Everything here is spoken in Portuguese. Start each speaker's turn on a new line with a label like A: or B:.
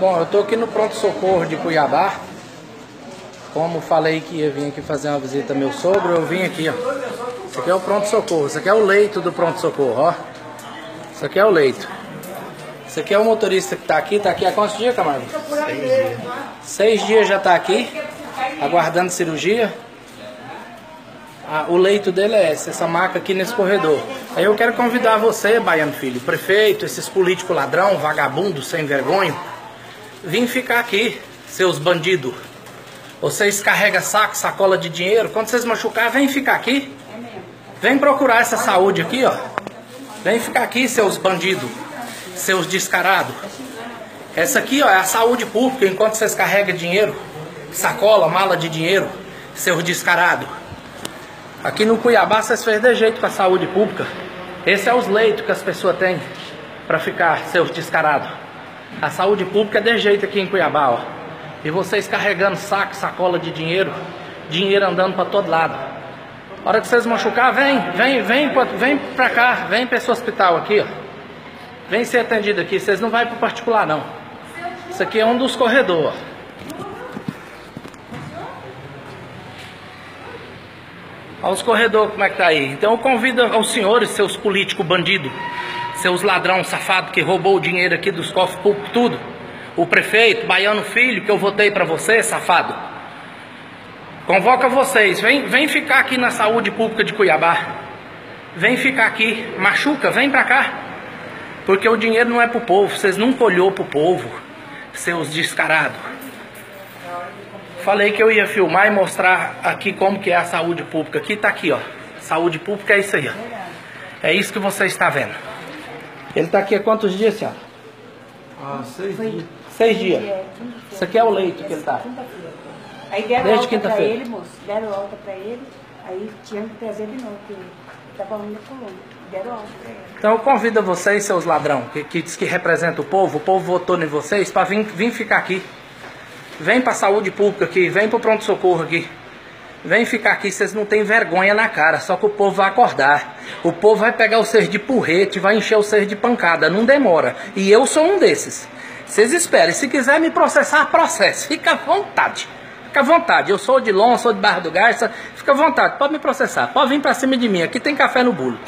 A: Bom, eu tô aqui no Pronto Socorro de Cuiabá. Como falei que ia vir aqui fazer uma visita ao meu sogro, eu vim aqui, ó. Isso aqui é o Pronto Socorro, isso aqui é o leito do Pronto Socorro, ó. Isso aqui é o leito. Isso aqui é o motorista que tá aqui, tá aqui há quantos dias, Camargo? Seis dias. Seis dias já tá aqui, aguardando cirurgia. Ah, o leito dele é esse, essa maca aqui nesse corredor. Aí eu quero convidar você, Baiano Filho, prefeito, esses políticos ladrão, vagabundo, sem vergonha, vim ficar aqui, seus bandidos. Vocês carregam saco, sacola de dinheiro. Quando vocês machucar, vem ficar aqui. Vem procurar essa saúde aqui, ó. Vem ficar aqui, seus bandidos, seus descarados. Essa aqui, ó, é a saúde pública. Enquanto vocês carregam dinheiro, sacola, mala de dinheiro, seus descarados. Aqui no Cuiabá vocês fez de jeito com a saúde pública. Esse é os leitos que as pessoas têm para ficar, seus descarados. A saúde pública é de jeito aqui em Cuiabá, ó. E vocês carregando saco, sacola de dinheiro, dinheiro andando para todo lado. A hora que vocês machucar, vem, vem, vem, vem pra cá, vem para esse hospital aqui, ó. Vem ser atendido aqui, vocês não vão pro particular não. Isso aqui é um dos corredores, ó. Olha os corredores como é que tá aí. Então eu convido aos senhores, seus políticos bandidos, seus ladrão safado que roubou o dinheiro aqui dos cofres públicos, tudo. O prefeito, Baiano Filho, que eu votei para você, safado. Convoca vocês, vem, vem ficar aqui na saúde pública de Cuiabá. Vem ficar aqui, machuca, vem pra cá. Porque o dinheiro não é pro povo, vocês nunca olhou pro povo, seus descarados. Falei que eu ia filmar e mostrar aqui como que é a saúde pública. Aqui tá aqui, ó. Saúde pública é isso aí, ó. É isso que você está vendo. Ele tá aqui há quantos dias, senhora?
B: Ah, seis dias.
A: Seis dias. Isso aqui é o leito que ele tá.
C: Aí deram
A: Desde
C: alta pra
A: quinta-feira.
C: ele, moço. Deram alta pra ele. Aí tinha que trazer de novo, porque ele tava ruim na coluna. Deram alta pra ele.
A: Então eu convido vocês, seus ladrão, que, que diz que representa o povo, o povo votou em vocês, para vir, vir ficar aqui. Vem pra saúde pública aqui, vem pro pronto-socorro aqui. Vem ficar aqui, vocês não têm vergonha na cara, só que o povo vai acordar. O povo vai pegar vocês de porrete, vai encher vocês de pancada, não demora. E eu sou um desses. Vocês esperem, se quiser me processar, processe. Fica à vontade. Fica à vontade. Eu sou de Lon, sou de Barra do Garça. Fica à vontade, pode me processar. Pode vir pra cima de mim, aqui tem café no bulo.